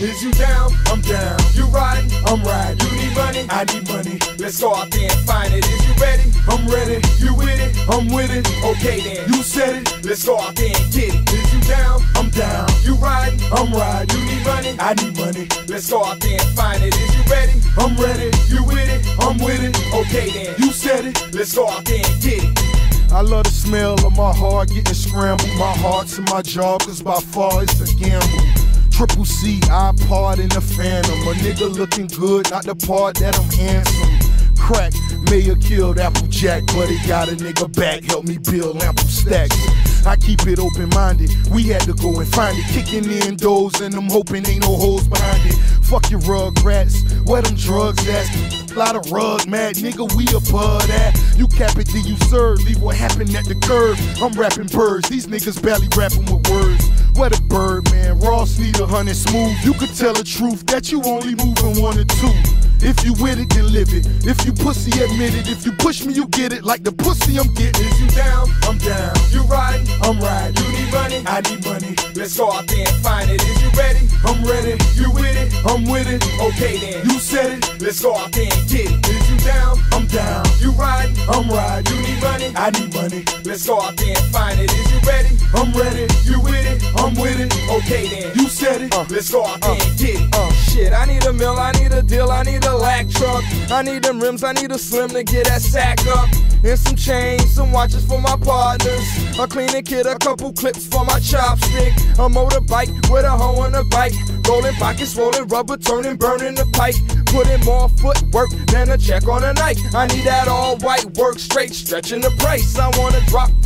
Is you down? I'm down. You riding? I'm riding. You need money? I need money. Let's go out there and find it. Is you ready? I'm ready. You with it? I'm with it. Okay then. You said it. Let's go out there and get it. Is you down? I'm down. You riding? I'm riding. You need money? I need money. Let's go out there and find it. Is you ready? I'm ready. You with it? I'm with it. Okay then. You said it. Let's go out there and get it. I love the smell of my heart getting scrambled. My heart's in my jaw, cause by far it's a gamble. Triple C, iPod in the phantom. A nigga looking good, not the part that I'm handsome. Crack may have killed Applejack, but it got a nigga back. Help me build ample stacks. I keep it open minded. We had to go and find it. Kicking in doors and I'm hoping ain't no holes behind it. Fuck your rug rats. Where them drugs at? Lot of rug mad nigga, we above that. You cap it, then you serve. Leave what happened at the curb. I'm rapping birds. These niggas barely rapping with words. Where the bird, man? Ross need a hundred smooth. You could tell the truth that you only moving one or two. If you with it, then live it. If you pussy, admit it. If you push me, you get it. Like the pussy I'm getting. Is you down? I'm down. You riding? I'm riding. You need money? I need money. Let's go out there and find it. Is you ready? I'm ready. You with it? I'm with it. Okay then. You said it. Let's go out there and get it. Is you down? I'm down. You riding? I'm riding. You need money? I need money. Let's go out there and find it. Is you ready? I'm ready. You with it? I'm with it. Okay then. You said it. Let's go out there and get it. Uh. Shit, I need a mill, I need a deal, I need a lack truck. I need them rims, I need a slim to get that sack up. And some chains, some watches for my partners. A cleaning kit, a couple clips for my chopstick. A motorbike with a hoe on the bike. Rolling pockets, swollen rubber, turning, burning the pipe. Putting more footwork than a check on a night. I need that all white work straight, stretching the price. I wanna drop from